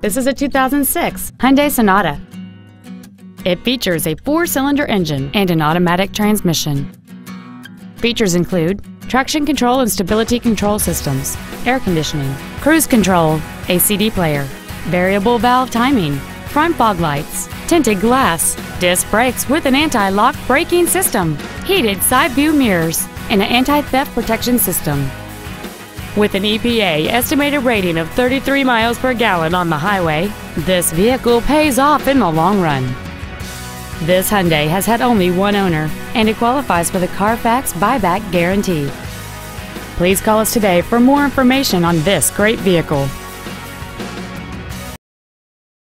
This is a 2006 Hyundai Sonata. It features a four-cylinder engine and an automatic transmission. Features include traction control and stability control systems, air conditioning, cruise control, a CD player, variable valve timing, front fog lights, tinted glass, disc brakes with an anti-lock braking system, heated side view mirrors, and an anti-theft protection system. With an EPA estimated rating of 33 miles per gallon on the highway, this vehicle pays off in the long run. This Hyundai has had only one owner, and it qualifies for the Carfax buyback guarantee. Please call us today for more information on this great vehicle.